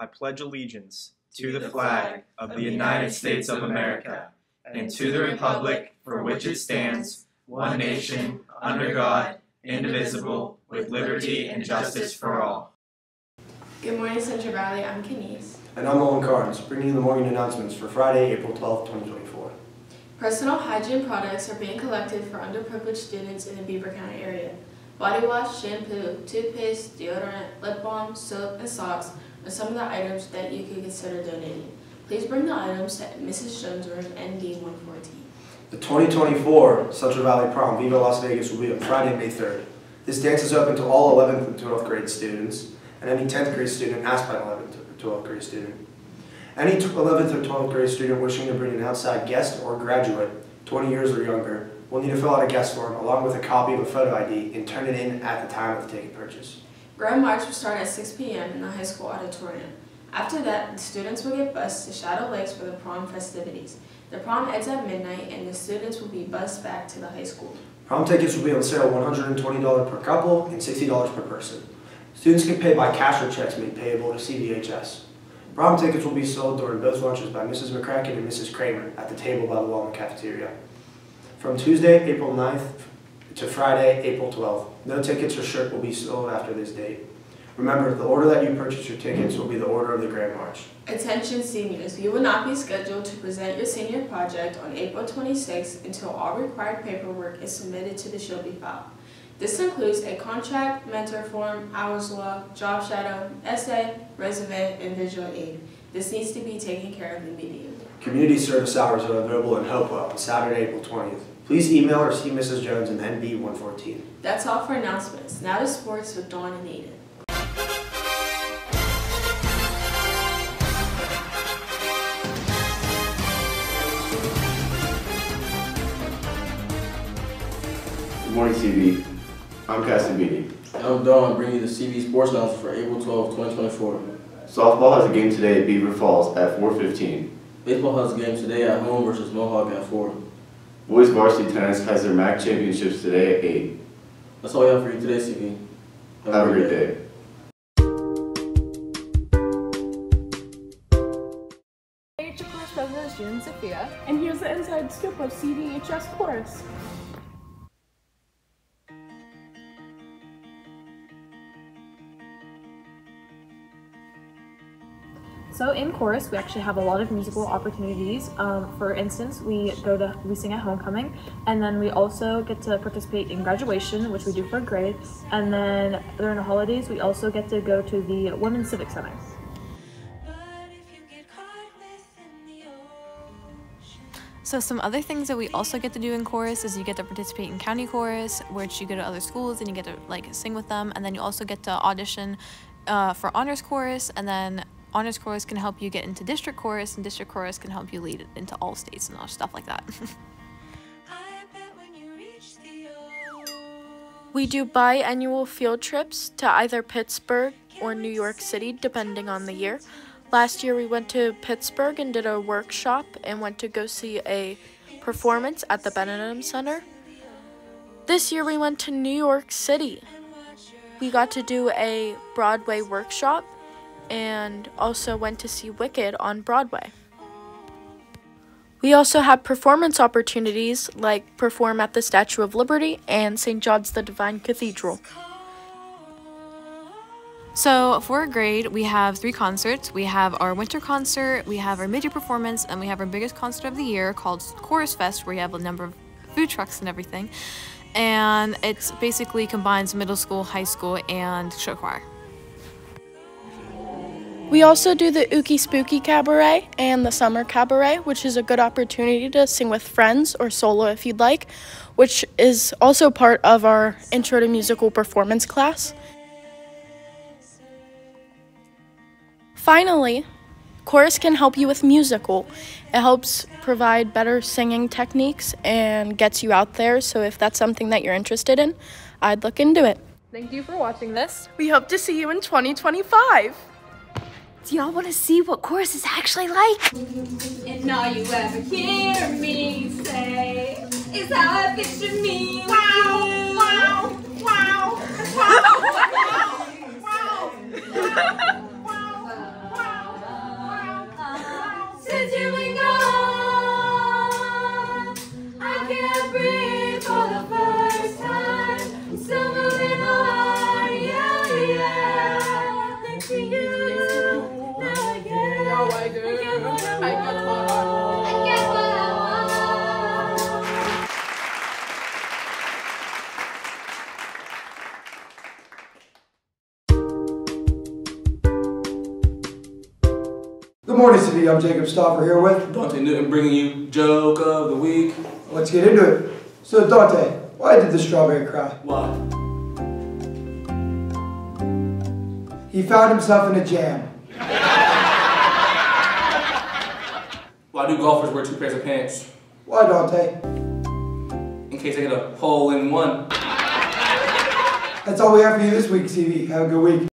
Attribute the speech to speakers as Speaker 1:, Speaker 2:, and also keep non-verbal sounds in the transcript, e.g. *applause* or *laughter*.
Speaker 1: I pledge allegiance to the flag of the United States of America and to the republic for which it stands, one nation, under God, indivisible, with liberty and justice for all.
Speaker 2: Good morning, Central Valley. I'm Kenise.
Speaker 3: And I'm Owen Carnes, bringing you the morning announcements for Friday, April 12, 2024.
Speaker 2: Personal hygiene products are being collected for underprivileged students in the Beaver County area. Body wash, shampoo, toothpaste, deodorant, lip balm, soap, and socks are some of the items that you could consider donating. Please bring the items to Mrs. Jones' room ND 114.
Speaker 3: The 2024 Central Valley Prom Viva Las Vegas will be on Friday, May 3rd. This dance is open to all 11th and 12th grade students and any 10th grade student asked by an 11th or 12th grade student. Any 11th or 12th grade student wishing to bring an outside guest or graduate, 20 years or younger, will need to fill out a guest form along with a copy of a photo ID and turn it in at the time of the ticket purchase.
Speaker 2: Grand March will start at 6 p.m. in the high school auditorium. After that, the students will get bused to Shadow Lakes for the prom festivities. The prom ends at midnight and the students will be bused back to the high school.
Speaker 3: Prom tickets will be on sale $120 per couple and $60 per person. Students can pay by cash or checks made payable to CVHS. Prom tickets will be sold during those lunches by Mrs. McCracken and Mrs. Kramer at the table by the the cafeteria. From Tuesday, April 9th to Friday, April 12th. No tickets or shirt will be sold after this date. Remember, the order that you purchase your tickets will be the order of the Grand March.
Speaker 2: Attention seniors, you will not be scheduled to present your senior project on April 26th until all required paperwork is submitted to the Shelby file. This includes a contract, mentor form, hours log, job shadow, essay, resume, and visual aid. This needs to be taken care of immediately.
Speaker 3: Community service hours are available in Hopewell on Saturday, April 20th. Please email or see Mrs. Jones in NB 114.
Speaker 2: That's all for announcements. Now to sports with Dawn and Aiden.
Speaker 4: Good morning, CV. I'm Cassie Beatty.
Speaker 5: I'm Dawn, bringing you the CV Sports Announcement for April 12, 2024.
Speaker 4: Softball has a game today at Beaver Falls at 4:15.
Speaker 5: Baseball has a game today at home versus Mohawk at 4.
Speaker 4: Boys varsity tennis has their MAC championships today at 8.
Speaker 5: That's all we have for you today, CV.
Speaker 4: Have a great day.
Speaker 6: Chorus President is June Sophia.
Speaker 7: And here's the inside scoop of CVHS Chorus.
Speaker 6: So in chorus, we actually have a lot of musical opportunities. Um, for instance, we go to we sing at homecoming, and then we also get to participate in graduation, which we do for a grade. And then during the holidays, we also get to go to the Women's Civic Center.
Speaker 8: So some other things that we also get to do in chorus is you get to participate in county chorus, which you go to other schools and you get to like sing with them, and then you also get to audition uh, for honors chorus, and then honors chorus can help you get into district chorus, and district chorus can help you lead into all states and all stuff like that. *laughs*
Speaker 9: We do biannual field trips to either Pittsburgh or New York City, depending on the year. Last year we went to Pittsburgh and did a workshop and went to go see a performance at the Benedum Center. This year we went to New York City. We got to do a Broadway workshop and also went to see Wicked on Broadway. We also had performance opportunities like perform at the Statue of Liberty and St. John's the Divine Cathedral.
Speaker 8: So for grade, we have three concerts. We have our winter concert, we have our mid-year performance, and we have our biggest concert of the year called Chorus Fest, where you have a number of food trucks and everything. And it basically combines middle school, high school, and show choir.
Speaker 9: We also do the Ookie Spooky Cabaret and the Summer Cabaret, which is a good opportunity to sing with friends or solo if you'd like, which is also part of our Intro to Musical Performance class. Finally, chorus can help you with musical. It helps provide better singing techniques and gets you out there. So if that's something that you're interested in, I'd look into it.
Speaker 6: Thank you for watching this.
Speaker 7: We hope to see you in 2025.
Speaker 10: Do y'all want to see what chorus is actually like?
Speaker 11: And all you ever hear me say is how I picture me.
Speaker 12: Morning, CV. I'm Jacob Stoffer here with
Speaker 13: Dante Newton bringing you joke of the week.
Speaker 12: Let's get into it. So, Dante, why did the strawberry cry?
Speaker 13: Why?
Speaker 12: He found himself in a jam.
Speaker 13: Why do golfers wear two pairs of pants?
Speaker 12: Why, Dante?
Speaker 13: In case they get a hole in one.
Speaker 12: That's all we have for you this week, CV. Have a good week.